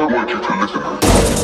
I would you to listen.